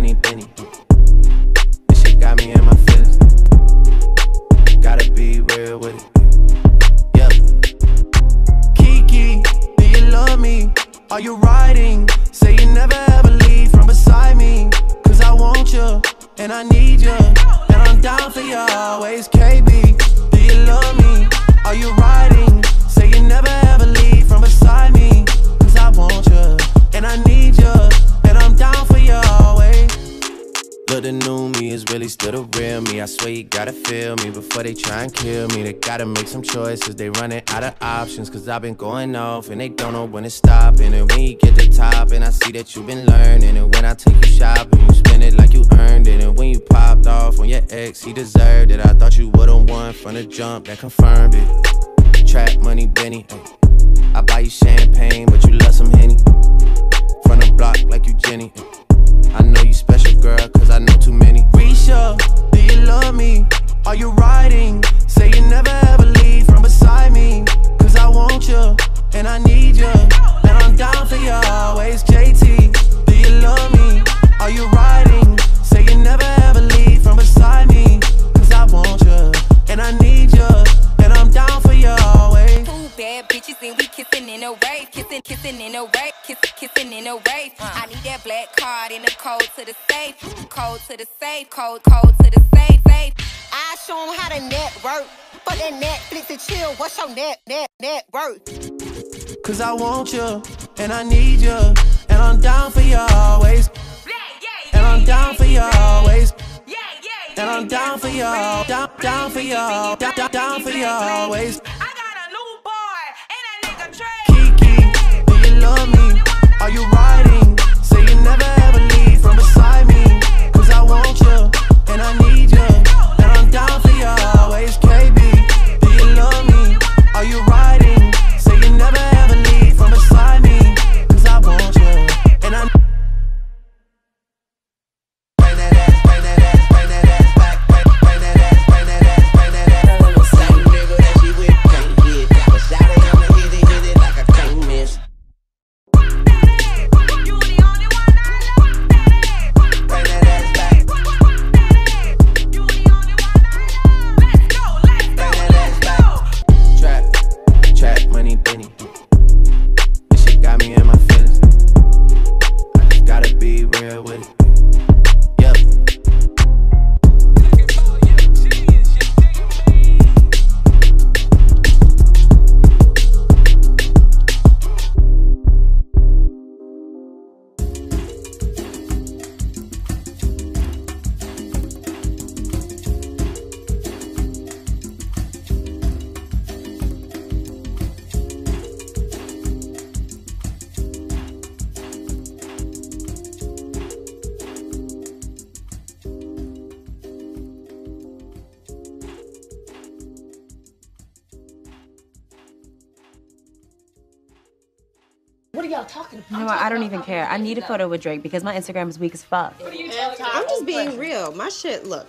money, Benny. This shit got me in my feelings. Gotta be real with it. Yeah. Kiki, do you love me? Are you riding? Say you never ever leave from beside me. Cause I want you, and I need you. And I'm down for you always, KB. Do you love me? Are you riding? Say you never Look, the new me is really still the real me. I swear you gotta feel me before they try and kill me. They gotta make some choices, they running out of options. Cause I've been going off and they don't know when to stop. And when you get the top, and I see that you've been learning. And when I take you shopping, you spend it like you earned it. And when you popped off on your ex, he deserved it. I thought you would've won from the jump that confirmed it. Trap money, Benny. I buy you champagne, but you love some Henny. From the block like you Jenny. And I need you. And I'm down for you always, JT. Do you love me? Are you riding? Say you never ever leave from beside me. Cause I want you, and I need you. And I'm down for you always. Two bad bitches and we kissing in a wave, kissing, kissing in a wave, kissing, kissing in a wave. I need that black card in the code to the safe, code to the safe, code, code to the safe, safe. I show 'em how to network. For that Netflix and chill, what's your net, net, net worth? Cause I want you, and I need you, and I'm down for you always, and I'm down for you always, and I'm down for you, down, down for you, down, down, for you always. What are y'all talking about? You know what? I don't even care. I need a photo with Drake because my Instagram is weak as fuck. I'm just being real. My shit, look,